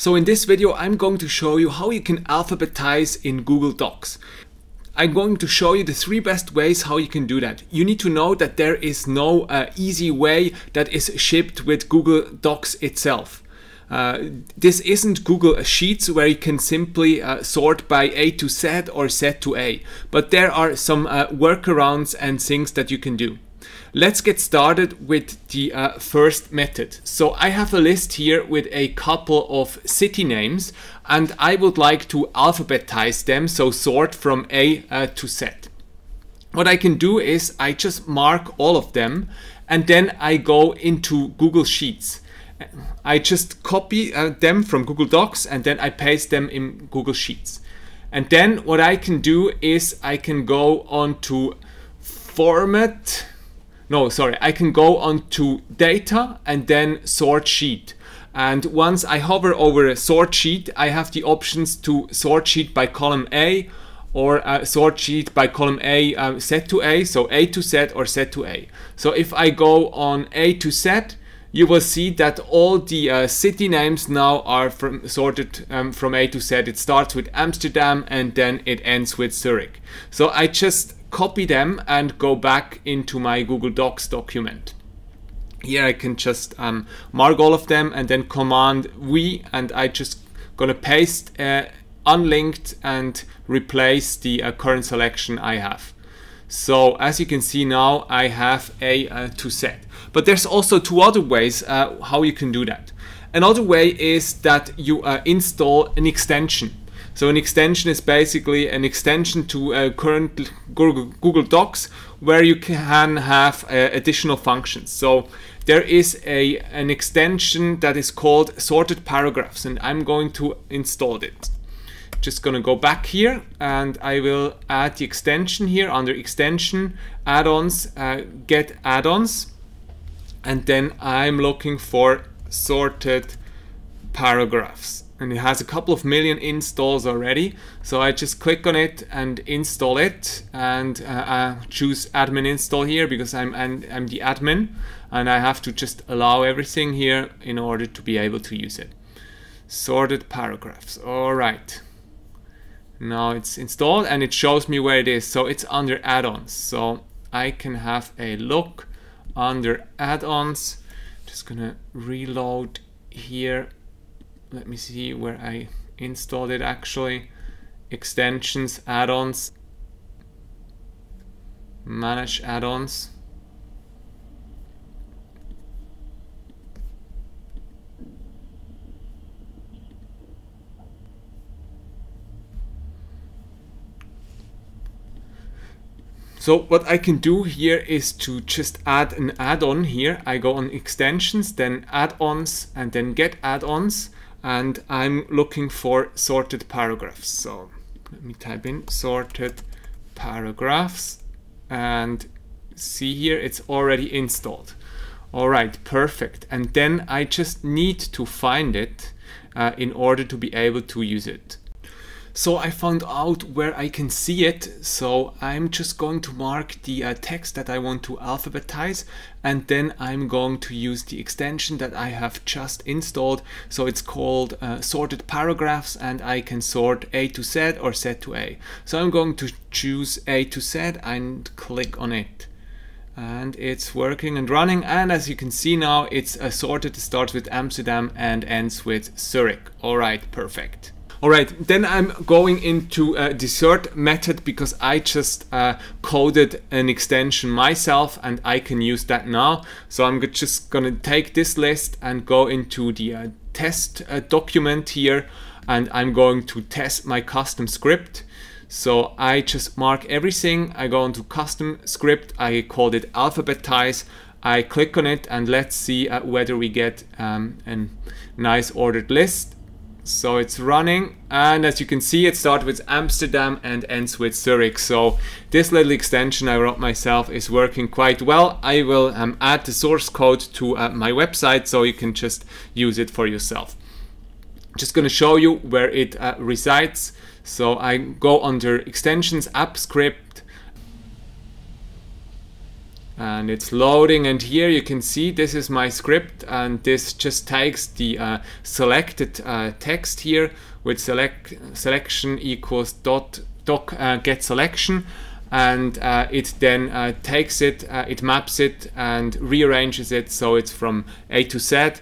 So in this video I'm going to show you how you can alphabetize in Google Docs. I'm going to show you the three best ways how you can do that. You need to know that there is no uh, easy way that is shipped with Google Docs itself. Uh, this isn't Google Sheets where you can simply uh, sort by A to Z or Z to A, but there are some uh, workarounds and things that you can do. Let's get started with the uh, first method. So I have a list here with a couple of city names and I would like to alphabetize them, so sort from A uh, to Z. What I can do is I just mark all of them and then I go into Google Sheets. I just copy uh, them from Google Docs and then I paste them in Google Sheets. And then what I can do is I can go on to format no, sorry, I can go on to data and then sort sheet. And once I hover over a sort sheet, I have the options to sort sheet by column A or uh, sort sheet by column A uh, Z to A, so A to Z or Z to A. So if I go on A to Z, you will see that all the uh, city names now are from, sorted um, from A to Z. It starts with Amsterdam and then it ends with Zurich. So I just copy them and go back into my Google Docs document. Here I can just um, mark all of them and then command V and I just gonna paste uh, unlinked and replace the uh, current selection I have. So as you can see now I have A uh, to. But there's also two other ways uh, how you can do that. Another way is that you uh, install an extension. So an extension is basically an extension to uh, current Google Docs where you can have uh, additional functions. So there is a an extension that is called sorted paragraphs and I'm going to install it. Just gonna go back here and I will add the extension here under extension add-ons uh, get add-ons and then I'm looking for sorted paragraphs and it has a couple of million installs already. So I just click on it and install it and uh, choose admin install here because I'm, I'm, I'm the admin and I have to just allow everything here in order to be able to use it. Sorted paragraphs. All right. Now it's installed and it shows me where it is. So it's under add-ons. So I can have a look under add-ons. Just gonna reload here let me see where I installed it actually. Extensions add-ons. Manage add-ons. So what I can do here is to just add an add-on here. I go on extensions, then add-ons, and then get add-ons and I'm looking for sorted paragraphs. So let me type in sorted paragraphs and see here it's already installed. All right, perfect. And then I just need to find it uh, in order to be able to use it. So I found out where I can see it. So I'm just going to mark the uh, text that I want to alphabetize and then I'm going to use the extension that I have just installed. So it's called uh, sorted paragraphs and I can sort A to Z or Z to A. So I'm going to choose A to Z and click on it and it's working and running and as you can see now it's uh, sorted it starts with Amsterdam and ends with Zurich all right perfect all right, then I'm going into a dessert method because I just uh, coded an extension myself and I can use that now. So I'm just gonna take this list and go into the uh, test uh, document here and I'm going to test my custom script. So I just mark everything. I go into custom script. I called it alphabetize. I click on it and let's see uh, whether we get um, a nice ordered list. So it's running and as you can see it starts with Amsterdam and ends with Zurich. So this little extension I wrote myself is working quite well. I will um, add the source code to uh, my website so you can just use it for yourself. Just going to show you where it uh, resides. So I go under extensions app script and it's loading and here you can see this is my script and this just takes the uh, selected uh, text here with select selection equals dot doc uh, get selection. And uh, it then uh, takes it uh, it maps it and rearranges it so it's from A to Z.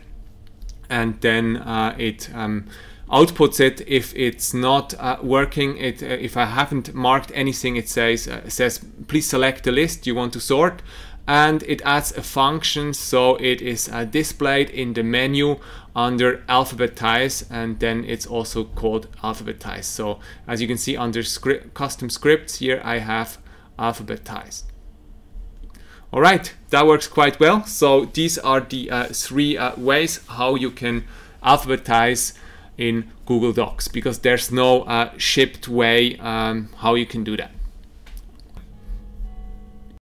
And then it um, outputs it. If it's not working it if I haven't marked anything it says says please select the list you want to sort and it adds a function so it is uh, displayed in the menu under alphabetize and then it's also called alphabetize. So as you can see under script, custom scripts here I have alphabetize all right that works quite well. So these are the uh, three uh, ways how you can alphabetize in Google Docs because there's no uh, shipped way um, how you can do that